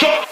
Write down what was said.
Get